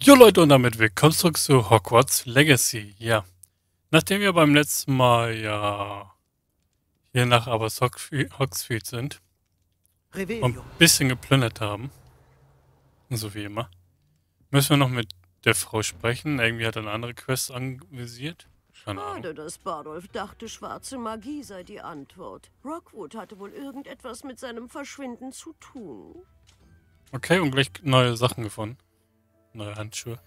Jo Leute und damit willkommen zurück zu Hogwarts Legacy. Ja, nachdem wir beim letzten Mal ja hier nach Abbas Hogsfield sind und ein bisschen geplündert haben, so wie immer, müssen wir noch mit der Frau sprechen. Irgendwie hat er eine andere Quest anvisiert. Schade, dass Bardolph dachte, schwarze Magie sei die Antwort. Rockwood hatte wohl irgendetwas mit seinem Verschwinden zu tun. Okay, und gleich neue Sachen gefunden. Neue Handschuhe.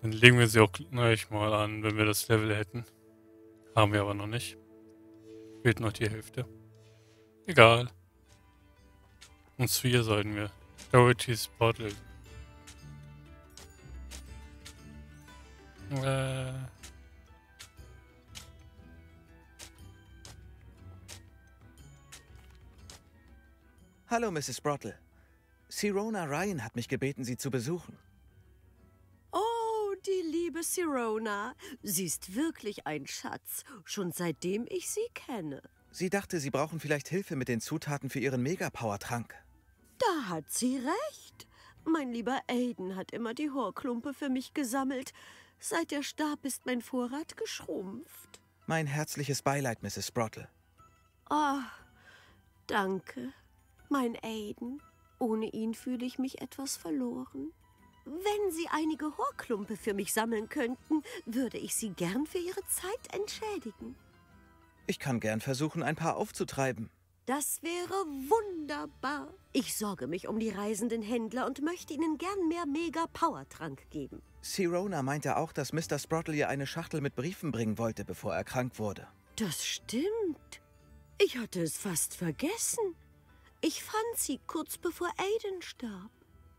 Dann legen wir sie auch gleich mal an, wenn wir das Level hätten. Haben wir aber noch nicht. Fehlt noch die Hälfte. Egal. Und vier sollten wir. Dorothys Bottle. Äh. Hallo, Mrs. Brottle. Sirona Ryan hat mich gebeten, Sie zu besuchen. Oh, die liebe Sirona. Sie ist wirklich ein Schatz, schon seitdem ich sie kenne. Sie dachte, Sie brauchen vielleicht Hilfe mit den Zutaten für Ihren Megapower-Trank. Da hat sie recht. Mein lieber Aiden hat immer die Horklumpe für mich gesammelt. Seit er starb, ist mein Vorrat geschrumpft. Mein herzliches Beileid, Mrs. Brottle. Ah, danke, mein Aiden. Ohne ihn fühle ich mich etwas verloren. Wenn Sie einige Horklumpe für mich sammeln könnten, würde ich Sie gern für Ihre Zeit entschädigen. Ich kann gern versuchen, ein paar aufzutreiben. Das wäre wunderbar. Ich sorge mich um die reisenden Händler und möchte ihnen gern mehr Mega-Power-Trank geben. Sirona meinte auch, dass Mr. Sprottle ihr eine Schachtel mit Briefen bringen wollte, bevor er krank wurde. Das stimmt. Ich hatte es fast vergessen. Ich fand sie kurz bevor Aiden starb.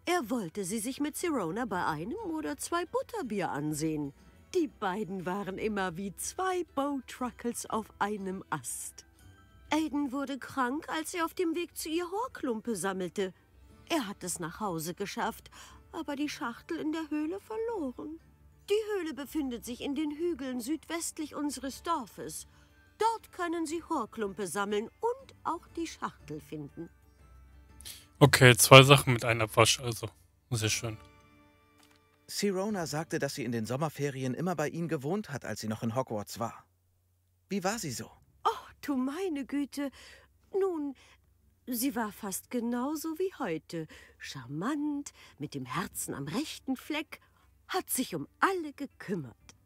Er wollte sie sich mit Sirona bei einem oder zwei Butterbier ansehen. Die beiden waren immer wie zwei Bowtruckles auf einem Ast. Aiden wurde krank, als er auf dem Weg zu ihr Horklumpe sammelte. Er hat es nach Hause geschafft, aber die Schachtel in der Höhle verloren. Die Höhle befindet sich in den Hügeln südwestlich unseres Dorfes. Dort können Sie Horklumpe sammeln und auch die Schachtel finden. Okay, zwei Sachen mit einem Abwasch, also. Sehr schön. Sirona sagte, dass sie in den Sommerferien immer bei Ihnen gewohnt hat, als sie noch in Hogwarts war. Wie war sie so? Oh, du meine Güte. Nun, sie war fast genauso wie heute. Charmant, mit dem Herzen am rechten Fleck, hat sich um alle gekümmert.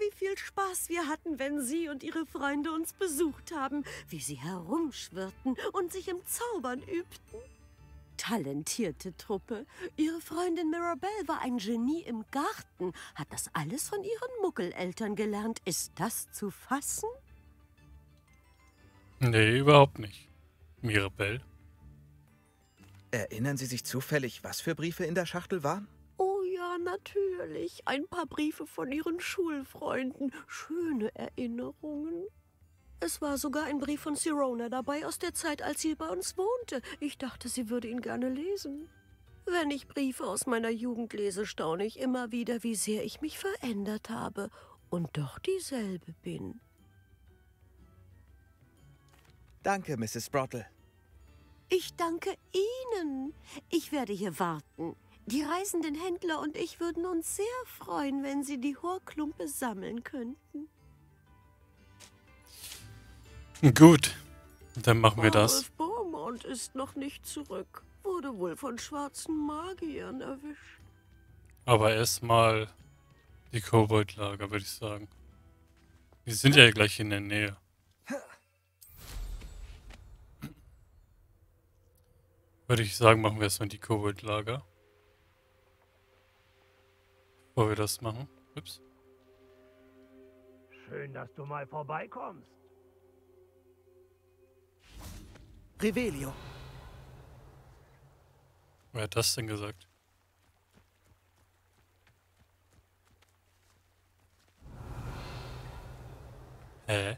Wie viel Spaß wir hatten, wenn Sie und Ihre Freunde uns besucht haben, wie Sie herumschwirrten und sich im Zaubern übten. Talentierte Truppe. Ihre Freundin Mirabelle war ein Genie im Garten, hat das alles von ihren Muggeleltern gelernt. Ist das zu fassen? Nee, überhaupt nicht. Mirabelle. Erinnern Sie sich zufällig, was für Briefe in der Schachtel waren? Ja, natürlich. Ein paar Briefe von ihren Schulfreunden. Schöne Erinnerungen. Es war sogar ein Brief von Sirona dabei aus der Zeit, als sie bei uns wohnte. Ich dachte, sie würde ihn gerne lesen. Wenn ich Briefe aus meiner Jugend lese, staune ich immer wieder, wie sehr ich mich verändert habe und doch dieselbe bin. Danke, Mrs. Brottle. Ich danke Ihnen. Ich werde hier warten. Die reisenden Händler und ich würden uns sehr freuen, wenn Sie die Horklumpe sammeln könnten. Gut, dann machen wir das. Beaumont ist noch nicht zurück. Wurde wohl von schwarzen Magiern erwischt. Aber erstmal die Koboldlager, würde ich sagen. Wir sind ja gleich in der Nähe. Würde ich sagen, machen wir erstmal die Koboldlager. Bevor wir das machen. Ups. Schön, dass du mal vorbeikommst. Revelio. Wer hat das denn gesagt? Hä?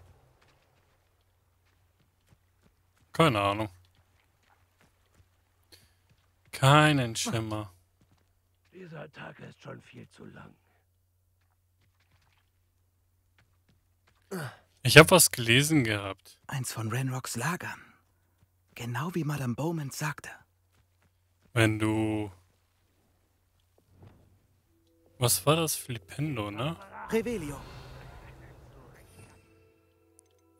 Keine Ahnung. Keinen Schimmer. Dieser Tag ist schon viel zu lang. Ich habe was gelesen gehabt. Eins von Renrocks Lagern. Genau wie Madame Bowman sagte. Wenn du Was war das? Flipendo, ne? Revelio.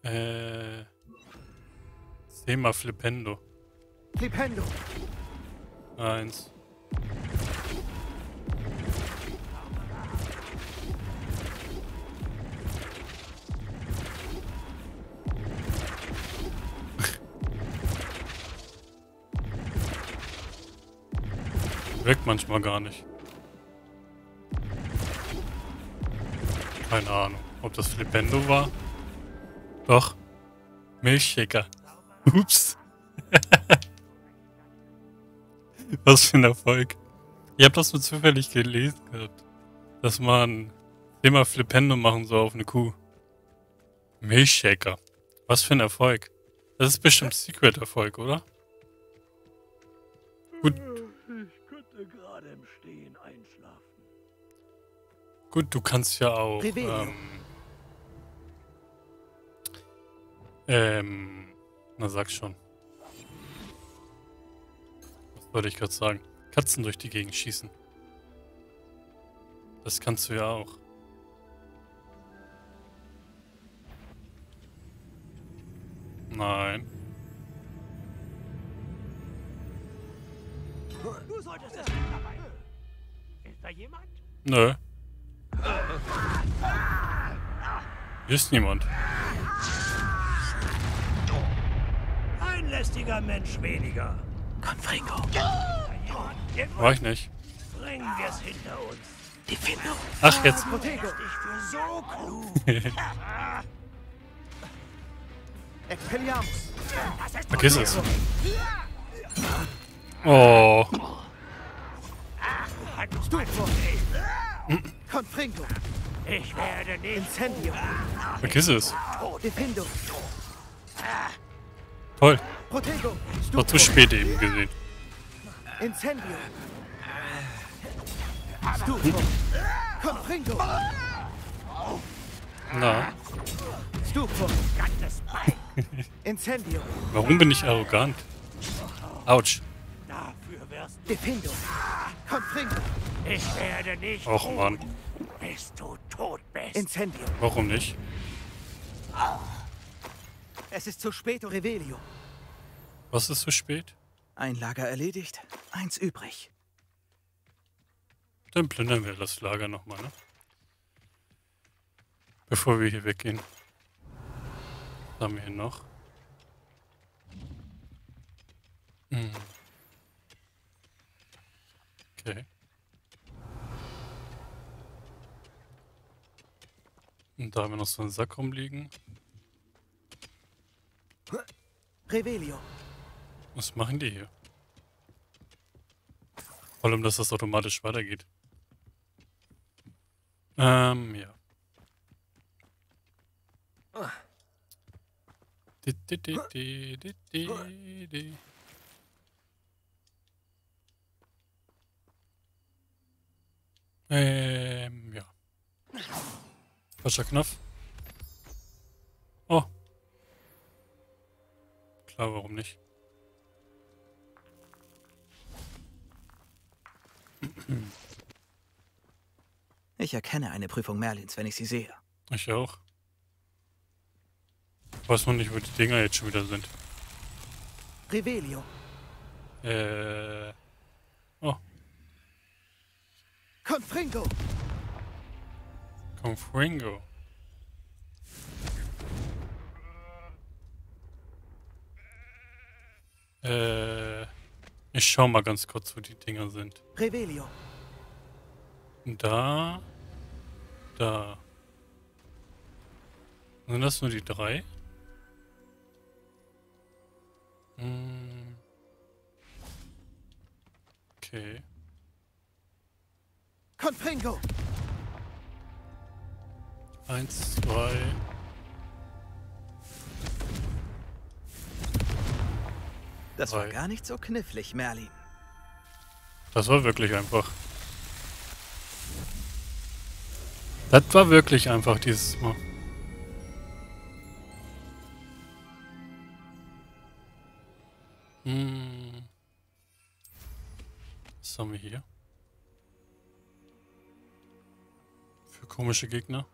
Äh. Sema Flipendo. Flipendo. Eins. Wirkt manchmal gar nicht. Keine Ahnung, ob das Flipendo war. Doch. Milchshaker. Ups. Was für ein Erfolg. Ich habe das nur zufällig gelesen gehabt. Dass man immer Flipendo machen soll auf eine Kuh. Milchshaker. Was für ein Erfolg. Das ist bestimmt Secret-Erfolg, oder? Gut. Könnte gerade im Stehen einschlafen. Gut, du kannst ja auch. Ähm, ähm, na sag schon. Was wollte ich gerade sagen? Katzen durch die Gegend schießen. Das kannst du ja auch. Nein. Du solltest da jemand? Nö. Hier ist niemand. Ein lästiger Mensch weniger. Jemand? Irgendwo War ich nicht. bringen wir es hinter uns. Defendo. Ach, jetzt. Für so. Vergiss es. Oh. Stufo. Confringo. Ich werde nicht. Incendio. Vergiss es. Defendo. Toll. Protego. War zu spät eben gesehen. Incendio. Stufo. Confringo. Na, Stufo. Ganzes Bein. Incendio. warum bin ich arrogant? Autsch. Wirst Defendo. Confringo. Ich werde nicht. Och, Mann. Bis du tot bist. Incendio. Warum nicht? Es ist zu spät, Revelio. Was ist so spät? Ein Lager erledigt, eins übrig. Dann plündern wir das Lager nochmal, ne? Bevor wir hier weggehen. Was haben wir hier noch? Hm. Okay. Und da haben wir noch so einen Sack rumliegen. Revelio. Was machen die hier? Vor allem, dass das automatisch weitergeht. Ähm, ja. Di, di, di, di, di, di, di. Ähm, ja. Falscher Knopf. Oh. Klar, warum nicht? Ich erkenne eine Prüfung Merlins, wenn ich sie sehe. Ich auch. Weiß man nicht, wo die Dinger jetzt schon wieder sind. Revelio. Äh. Oh, Confringo. Confringo. Äh. Ich schau mal ganz kurz, wo die Dinger sind. Revelio. Da. Da. Sind das nur die drei? Hm. Okay. Confringo. Eins, zwei. Das war Drei. gar nicht so knifflig, Merlin. Das war wirklich einfach. Das war wirklich einfach dieses Mal. Hm. Was haben wir hier? für komische Gegner?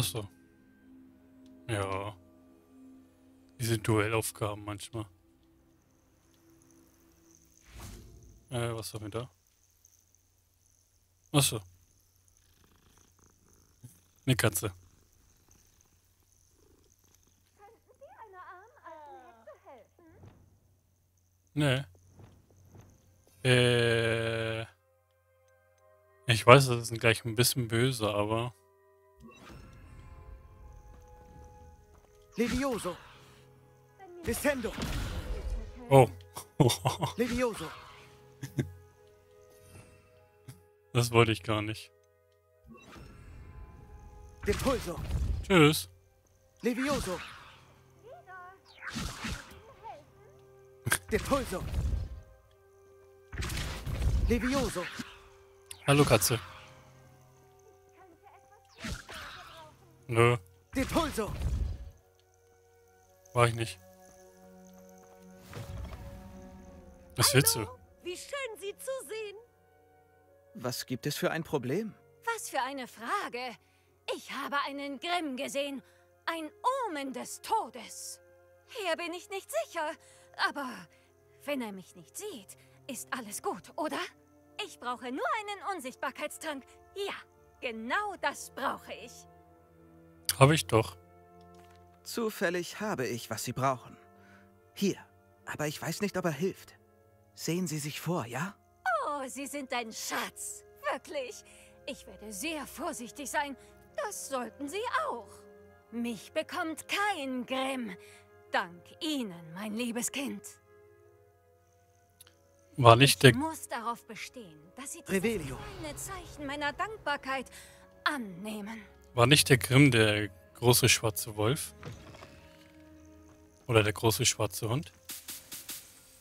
Ach so. Ja. Diese Duellaufgaben manchmal. Äh, was haben wir da? Ach so. Eine Katze. Nee. Äh. Ich weiß, das ist gleich ein bisschen böse, aber. Levioso. Descendo. Oh. Levioso. Das wollte ich gar nicht. Depulso. Tschüss. Levioso. Depulso. Levioso. Hallo Katze. Nö, Depulso. War ich nicht. Was willst du? Wie schön, Sie zu sehen. Was gibt es für ein Problem? Was für eine Frage. Ich habe einen Grimm gesehen. Ein Omen des Todes. Hier bin ich nicht sicher. Aber wenn er mich nicht sieht, ist alles gut, oder? Ich brauche nur einen Unsichtbarkeitstrank. Ja, genau das brauche ich. Hab ich doch. Zufällig habe ich, was Sie brauchen. Hier. Aber ich weiß nicht, ob er hilft. Sehen Sie sich vor, ja? Oh, Sie sind ein Schatz. Wirklich. Ich werde sehr vorsichtig sein. Das sollten Sie auch. Mich bekommt kein Grimm. Dank Ihnen, mein liebes Kind. War nicht der. Ich muss darauf bestehen, dass Sie dieses Revelio. Zeichen meiner Dankbarkeit annehmen. War nicht der Grimm der große schwarze Wolf? Oder der große schwarze Hund?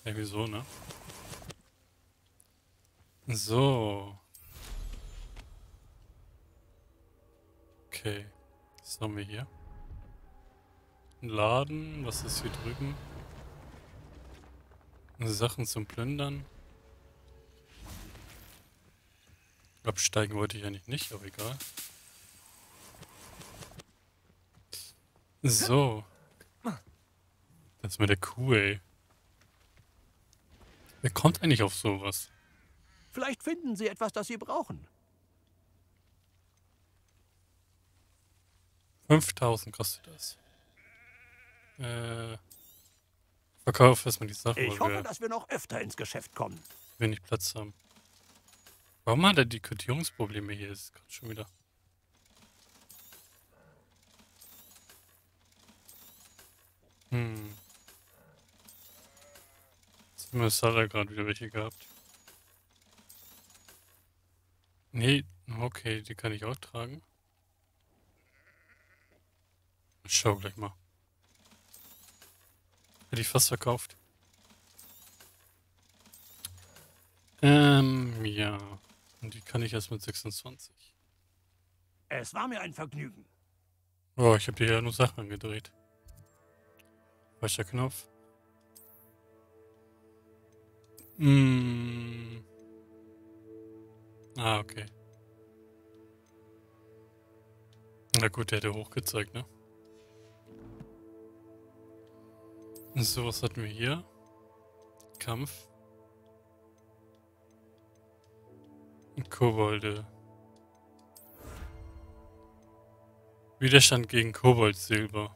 Irgendwie so, ne? So. Okay. Was haben wir hier? Ein Laden. Was ist hier drüben? Sachen zum Plündern. Absteigen wollte ich eigentlich nicht, aber egal. So. Das ist mit der Kuh, ey. Wer kommt eigentlich auf sowas? Vielleicht finden Sie etwas, das Sie brauchen. 5000 kostet das. Äh. Verkauf erstmal die Sachen, Ich hoffe, wir dass wir noch öfter ins Geschäft kommen. wenig Platz haben. Warum hat er die Kodierungsprobleme hier? Ist gerade schon wieder. Hm. Zumindest hat er gerade wieder welche gehabt. Nee, okay, die kann ich auch tragen. Ich schau gleich mal. Hätte ich fast verkauft. Ähm, ja. Und die kann ich erst mit 26. Es war mir ein Vergnügen. Oh, ich habe dir ja nur Sachen angedreht. Falscher Knopf. Mm. Ah, okay. Na gut, der hätte hochgezeigt, ne? So, was hatten wir hier? Kampf. Kobolde. Widerstand gegen Koboldsilber.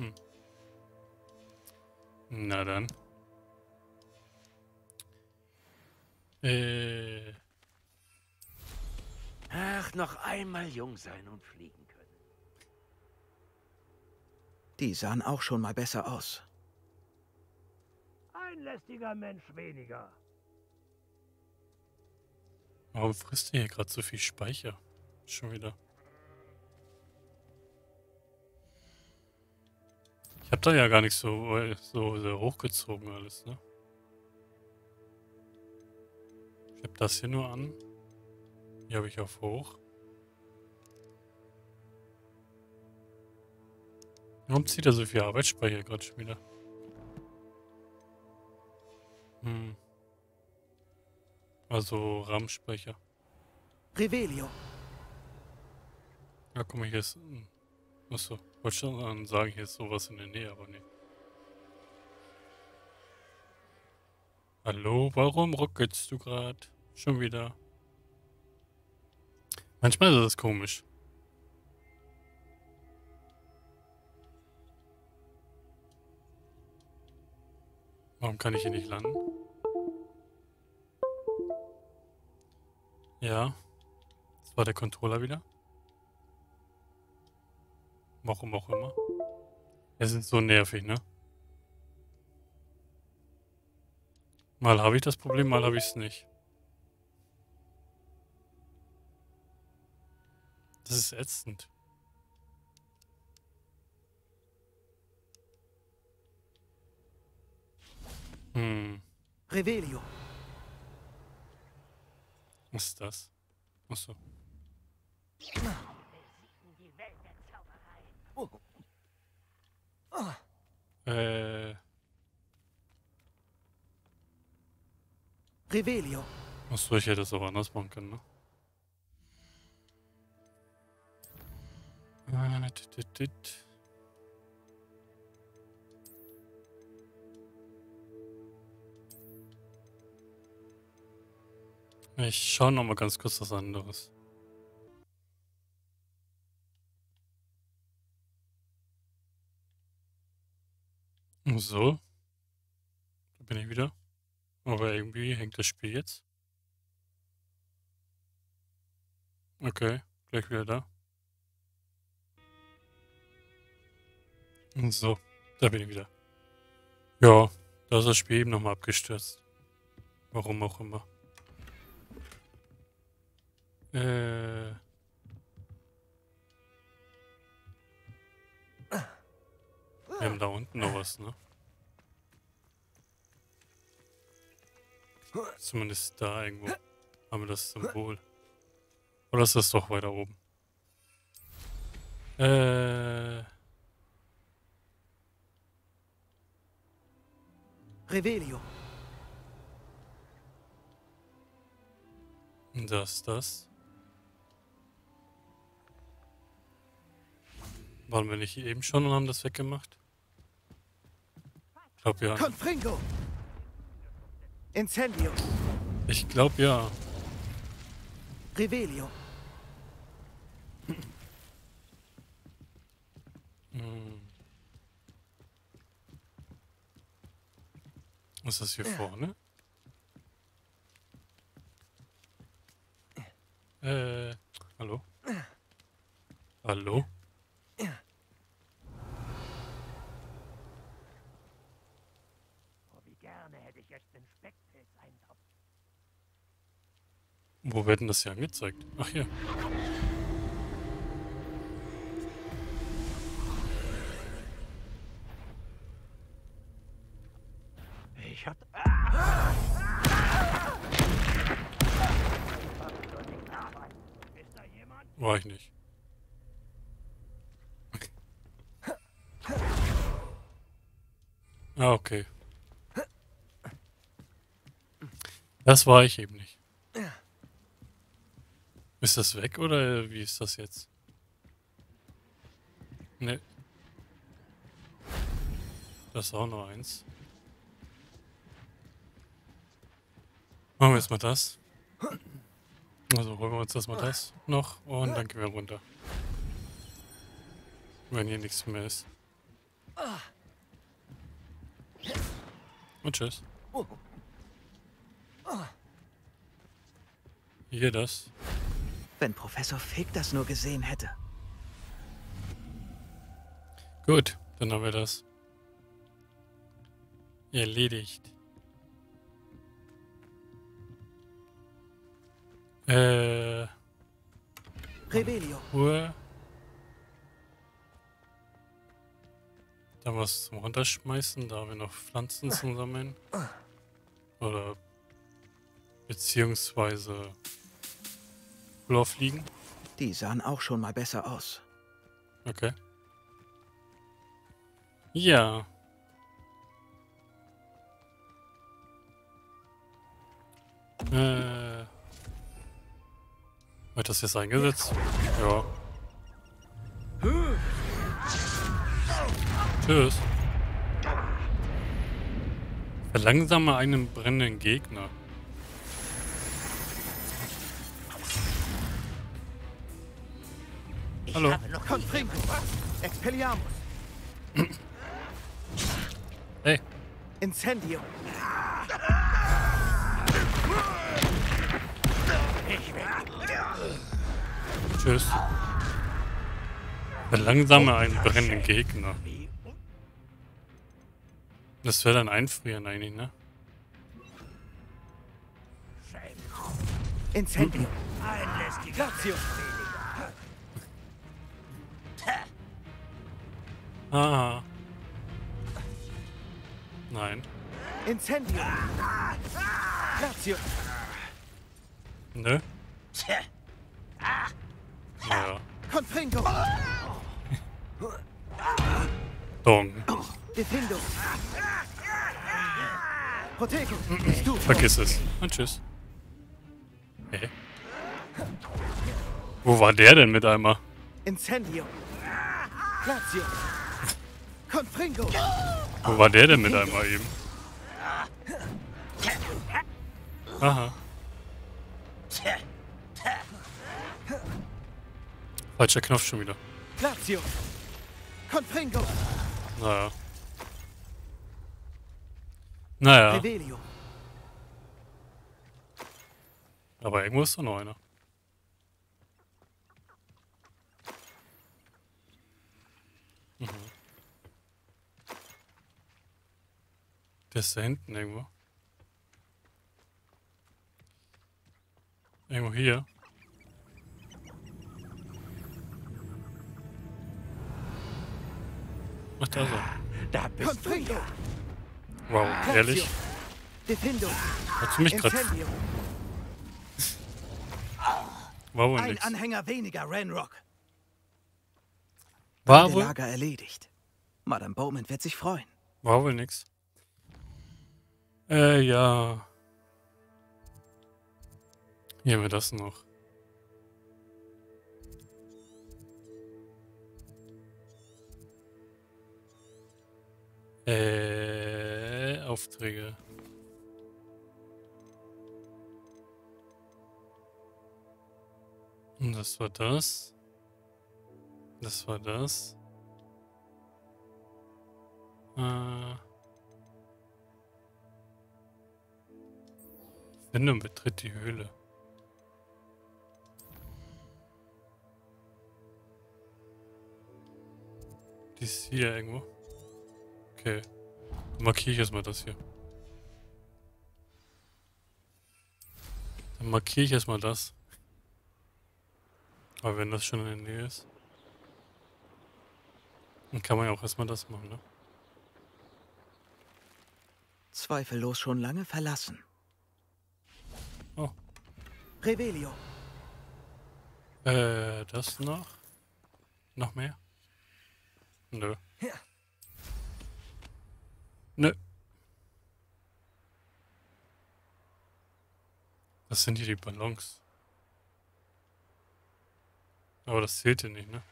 Hm. Na dann. Äh. Ach, noch einmal jung sein und fliegen können. Die sahen auch schon mal besser aus. Ein lästiger Mensch weniger. Warum frisst ihr hier gerade so viel Speicher? Schon wieder. Ich hab da ja gar nicht so, so, so hochgezogen alles, ne? Ich hab das hier nur an. Hier habe ich auf hoch. Warum zieht er so viel Arbeitsspeicher gerade schon wieder? Hm. Also RAM-Speicher. Revelio. Ja, guck mal, hier ist... Achso, wollte schon sagen, hier ist sowas in der Nähe, aber nee. Hallo, warum ruckelst du gerade? Schon wieder. Manchmal ist das komisch. Warum kann ich hier nicht landen? Ja. Das war der Controller wieder. Warum auch immer. Es ist so nervig, ne? Mal habe ich das Problem, mal habe ich es nicht. Das ist ätzend. Hm. Revelio. Was ist das? Achso. Äh. Revelio. Achso, ich hätte es auch anders machen können, ne? Äh, dit, dit, dit. Ich schaue noch mal ganz kurz was anderes. So. Da bin ich wieder. Aber irgendwie hängt das Spiel jetzt. Okay, gleich wieder da. So, da bin ich wieder. Ja, da ist das Spiel eben nochmal abgestürzt. Warum auch immer. Äh. Wir haben da unten noch was, ne? Zumindest da irgendwo haben wir das Symbol. Oder ist das doch weiter oben? Äh. Revelio. Das, das. Waren wir nicht eben schon und haben das weggemacht? Ich glaube ja. Confringo. Incendio. Ich glaube ja. Revelio. Hm. Was ist das hier vorne? Äh, hallo? Hallo? Oh, wie gerne hätte ich jetzt den Speckpilz-Eintopf. Wo denn das hier angezeigt? Ach hier. Ich hab... War ich nicht. Ah, okay. Das war ich eben nicht. Ist das weg oder wie ist das jetzt? Ne. Das ist auch noch eins. Machen wir jetzt mal das. Also holen wir uns erstmal das noch und dann gehen wir runter. Wenn hier nichts mehr ist. Und tschüss. Hier das. Wenn Professor Fig das nur gesehen hätte. Gut, dann haben wir das. Erledigt. Äh, Revelio. Ruhe. Dann was zum Runterschmeißen, da haben wir noch Pflanzen zum Sammeln. Oder beziehungsweise Florfliegen. Die sahen auch schon mal besser aus. Okay. Ja. Äh. Wird das jetzt eingesetzt? Ja. Tschüss. Verlangsame einen brennenden Gegner. Hallo. Confringo! Expelliarmus! Hey. Incendio! Tschüss. Verlangsame einen brennenden Gegner. Das wäre dann einfrieren eigentlich, ne? Incendio! Ein lästiger Ah. Nein. Incendio! Glacio! Nö. Naja. Confringo! Dong. Defindo! Protego! Vergiss es. Und tschüss. Hä? Wo war der denn mit einmal? Incendio! Glacio! Confringo! Wo war der denn mit einmal eben? Aha. Falscher Knopf schon wieder. Glacio! Confringo! Naja. Naja, aber irgendwo ist doch noch einer. Mhm. Der ist da hinten irgendwo. Irgendwo hier. Ach, da er. Da bist du. Wow, ehrlich? Hast du mich gerade... War wohl Ein nix. Anhänger weniger, Ranrock. War wohl, Lager erledigt. Madame Bowman wird sich freuen. war wohl nix. Äh, ja. Hier haben wir das noch. Äh, Aufträge. Und das war das. Das war das. Äh. Finde und betritt die Höhle. Die ist hier irgendwo. Okay. Dann markiere ich erstmal das hier. Dann markiere ich erstmal das. Aber wenn das schon in der Nähe ist. Dann kann man ja auch erstmal das machen, ne? Zweifellos schon lange verlassen. Oh. Revelio. Äh, das noch? Noch mehr? Nö. Nö. Das sind hier die Ballons. Aber das zählt hier nicht, ne?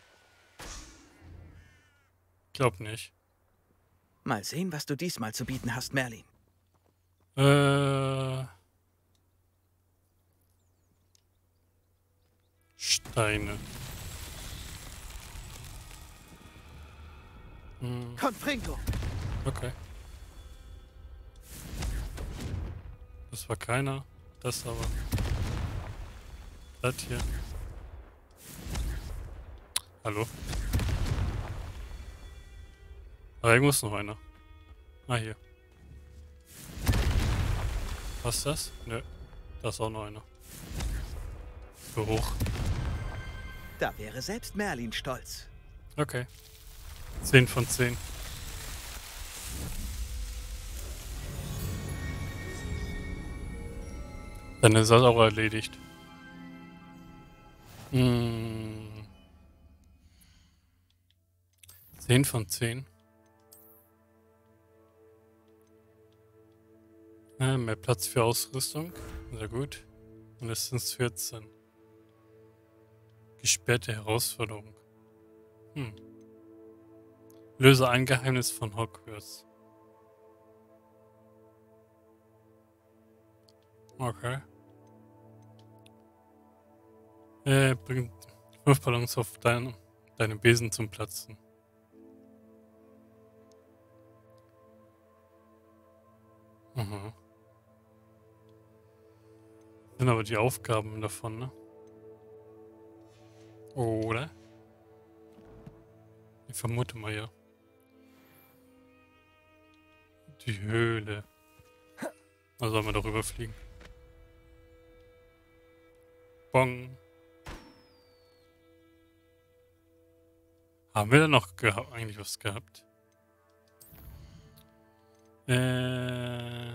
Glaub nicht. Mal sehen, was du diesmal zu bieten hast, Merlin. Äh. Steine. Hm, Confringo. okay. Das war keiner. Das aber. Das hier. Hallo? Aber irgendwo ist noch einer. Ah, hier. Was ist das? Nö. Da ist auch noch einer. So hoch. Da wäre selbst Merlin stolz. Okay. 10 von 10. Dann ist das auch erledigt. Hm. 10 von 10. Ja, äh, mehr Platz für Ausrüstung. Sehr gut. Mindestens es 14. Gesperrte Herausforderung. Hm. Löse ein Geheimnis von Hogwarts. Okay. Äh, bringt fünf Ballons auf dein, deinem Besen zum Platzen. Mhm. Sind aber die Aufgaben davon, ne? Oder? Ich vermute mal ja. Die Höhle. Da sollen wir darüber fliegen. Bong. Haben wir da noch eigentlich was gehabt? Äh.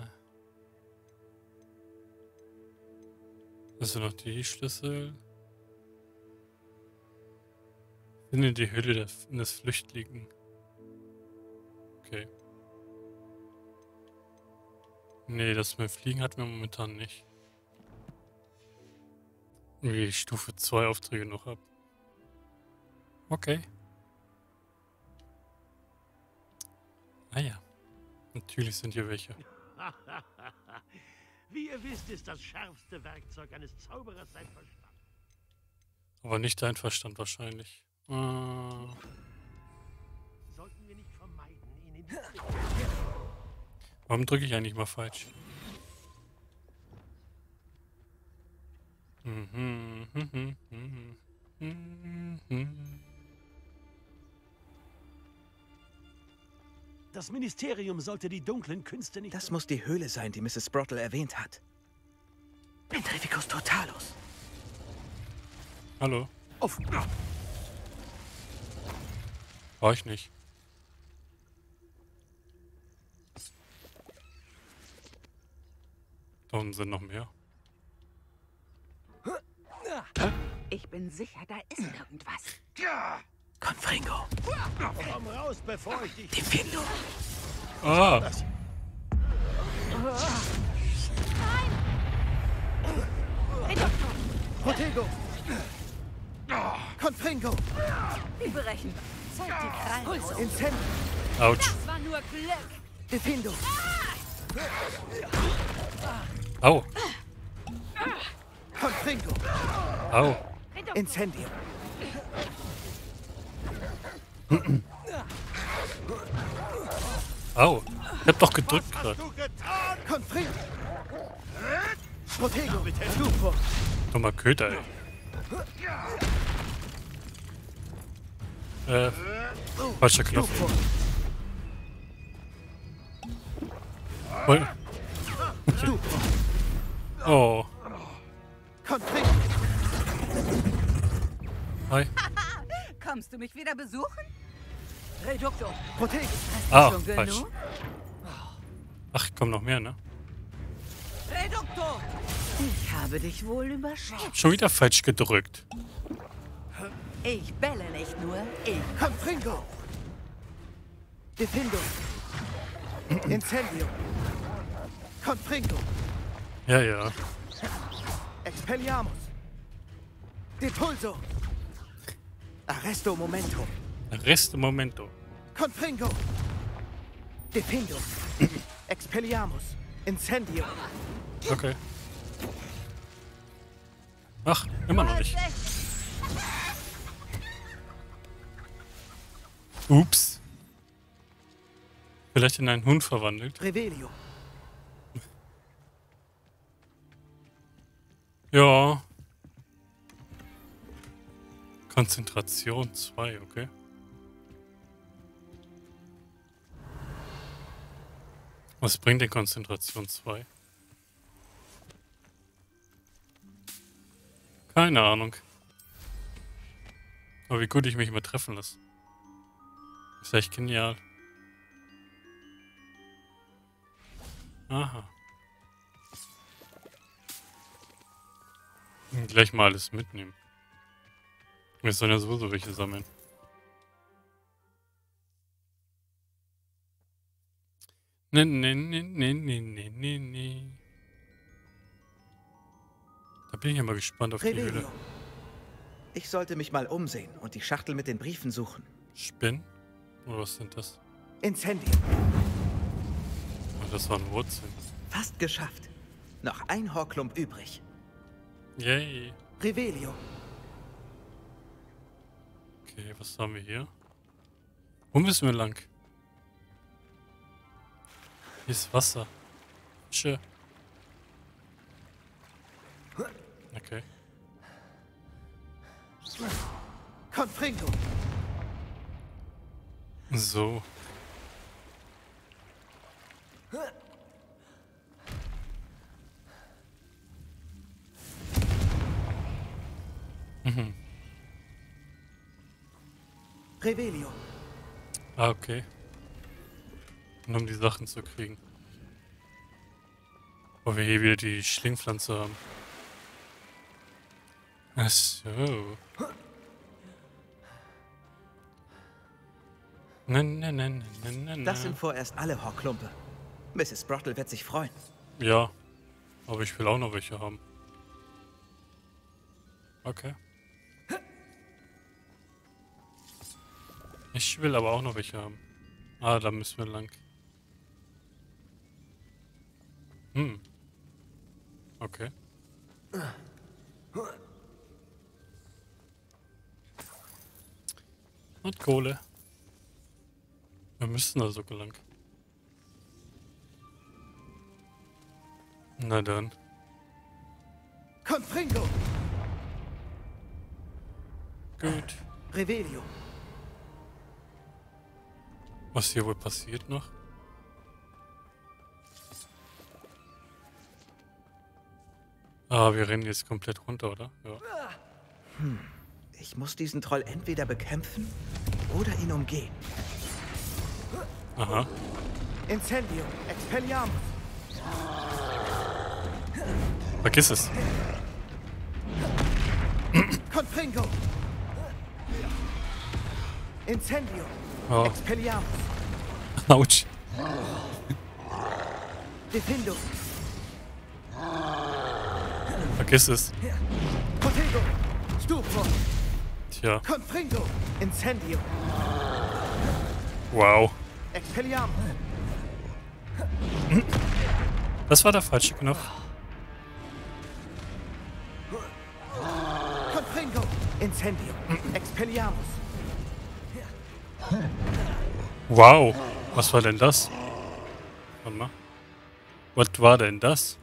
Das sind noch die Schlüssel. Finde die Hülle des Flüchtlingen. Okay. Nee, das mit Fliegen hatten wir momentan nicht. Wie ich Stufe 2 Aufträge noch habe. Okay. Ah ja. Natürlich sind hier welche. Wie ihr wisst, ist das schärfste Werkzeug eines Zauberers sein Verstand. Aber nicht dein Verstand wahrscheinlich. Äh. Sollten wir nicht vermeiden, ihn in Warum drücke ich eigentlich mal falsch? Mhm, mhm, mhm, Das Ministerium sollte die dunklen Künste nicht... Das muss die Höhle sein, die Mrs. Sprottle erwähnt hat. Petrificus Totalus. Hallo. Auf. War ich nicht. Da unten sind noch mehr. Ich bin sicher, da ist irgendwas. Confringo. Komm raus, bevor ich dich... Defendo. Ah! Protego. Confringo. Überrechnen. Zeig die Krallen. Autsch. Das war nur Glück. Defendo. Au. Confringo. Au. Incendio. Au. Ich hab doch gedrückt gerade. Dummer Köter, ey. Äh. Falscher Knopf. Stufo. Oh. Hi. Kommst du mich wieder besuchen? Reducto. Protego. Ah, falsch. Ach, kommen noch mehr, ne? Reducto. Ich habe dich wohl überschätzt. Schon wieder falsch gedrückt. Ich bälle nicht nur, ich Confringo. Defendo. Incendio. Confringo. Ja, ja. Expelliarmus. Depulso. Arresto momento. Resto Momento. Confringo. Defendo. Expelliarmus. Incendio. Okay. Ach, immer noch nicht. Ups. Vielleicht in einen Hund verwandelt. Revelio. Ja. Konzentration 2, okay. Was bringt denn Konzentration 2? Keine Ahnung. Aber wie gut ich mich immer treffen lasse. Ist echt genial. Aha. Und gleich mal alles mitnehmen. Wir sollen ja sowieso welche sammeln. Ne, ne, ne, ne, ne, ne, ne, ne. Da bin ich ja mal gespannt auf die Höhle. Ich sollte mich mal umsehen und die Schachtel mit den Briefen suchen. Spinnen? Oder was sind das? Incendium. Oh, das waren Wurzeln. Fast geschafft. Noch ein Horklump übrig. Yay. Revelio. Okay, was haben wir hier? Wo müssen wir lang? Hier ist Wasser. Fische. Okay. Confringo. So. Mhm. Revelio. Ah, okay. Und um die Sachen zu kriegen. Wo wir hier wieder die Schlingpflanze haben. Ach so. Na, na, na, na, na. Das sind vorerst alle Horklumpe. Mrs. Brottle wird sich freuen. Ja. Aber ich will auch noch welche haben. Okay. Ich will aber auch noch welche haben. Ah, da müssen wir lang. Hm. Okay. Und Kohle. Wir müssen also lang. Na dann. Confringo. Gut. Revelio. Was hier wohl passiert noch? Ah, wir rennen jetzt komplett runter, oder? Ja. Ich muss diesen Troll entweder bekämpfen oder ihn umgehen. Aha. Incendio. Expelliarmus. Vergiss es. Confringo. Incendio. Oh. Expelliarmus. Autsch. Defindo. Vergiss es. Protego. Stupro. Tja. Confringo. Incendio. Wow. Das war der falsche Knopf. Confringo. Incendio. Expelliarmus. Wow. Was war denn das? Warte mal. Was war denn das?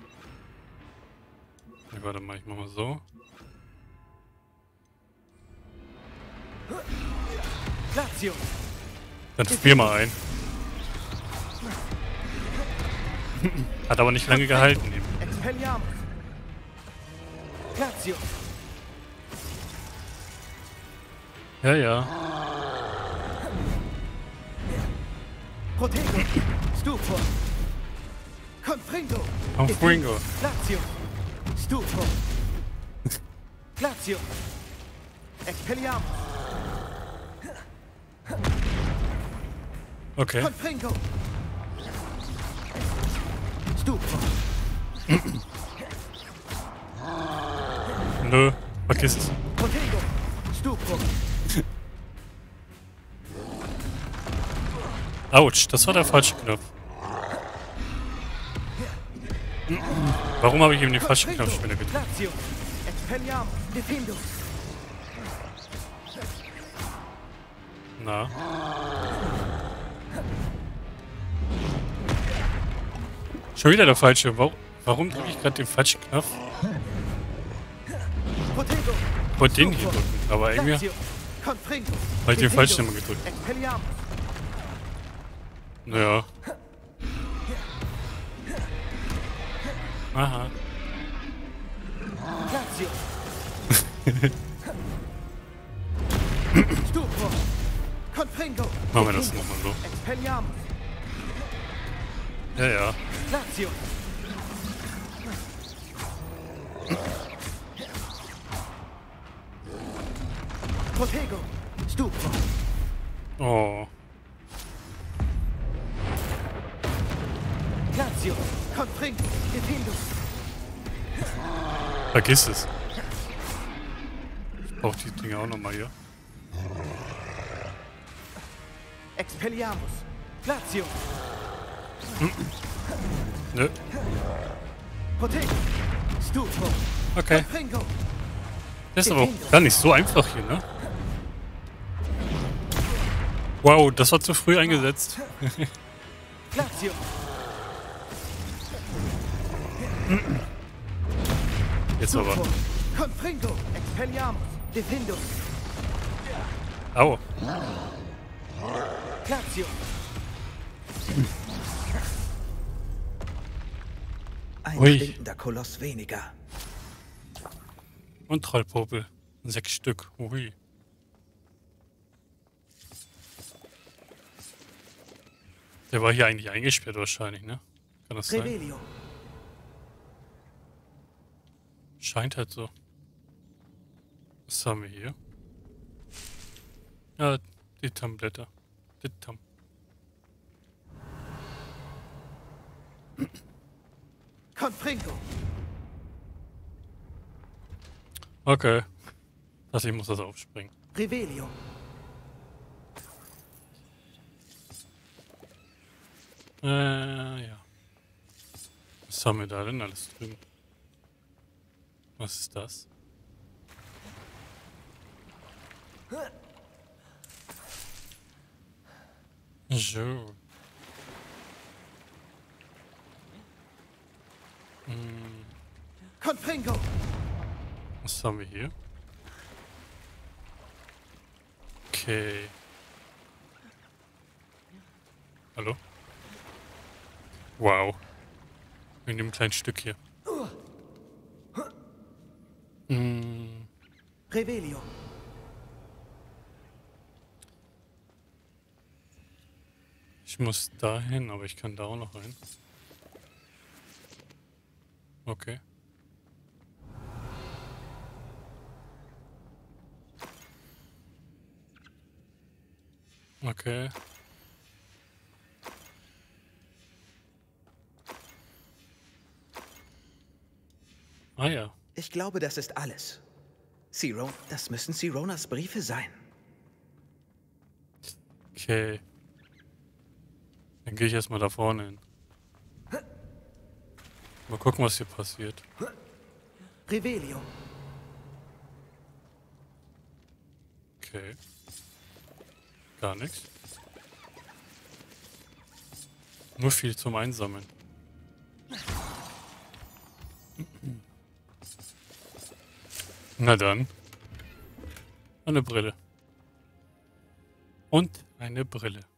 Nee, warte mal, ich mach mal so. Dann frier mal ein. Hat aber nicht lange gehalten. Expelliarmus. Lazio. Ja, ja. Protego. Stupro. Confringo. Confringo. Lazio. Stupro. Lazio. Expelliarmus. Okay. Confringo. Nö. Vergiss es. Autsch, das war der falsche Knopf. Warum habe ich ihm den falschen Knopf schon wieder gedrückt? Lazio. Expelliarmus. Defendo. Na. Schon wieder der falsche. Warum, warum drücke ich gerade den falschen Knopf? Ich wollte den hier drücken, aber irgendwie habe ich den falschen immer gedrückt. Naja. Aha. Machen wir das nochmal so. Ja, ja. Lazio. Protego. Stupro. Oh. Lazio. Contringo. Defendus. Vergiss es. Ich brauch die Dinger auch nochmal hier. Expelliarmus. Lazio. Nö. Okay. Das ist aber auch gar nicht so einfach hier, ne? Wow, das war zu früh eingesetzt. Jetzt aber. Au. Ein Ui. stinkender Koloss weniger. Und Trollpopel. Sechs Stück. Ui. Der war hier eigentlich eingesperrt wahrscheinlich, ne? Kann das sein? Revelio. Scheint halt so. Was haben wir hier? Ja, die Tamblätter. Confringo. Okay. Also ich muss das aufspringen. Revelio. Äh, ja. Was haben wir da denn alles drüben? Was ist das? So. Hm, Confringo. was haben wir hier? Okay. Hallo? Wow. In dem kleinen Stück hier. Hm, Revelio. ich muss dahin, aber ich kann da auch noch rein. Okay. Okay. Ah ja. Ich glaube, das ist alles. Siron, das müssen Sironas Briefe sein. Okay. Dann gehe ich erstmal da vorne hin. Mal gucken, was hier passiert. Revelio. Okay. Gar nichts. Nur viel zum Einsammeln. Na dann. Eine Brille. Und eine Brille.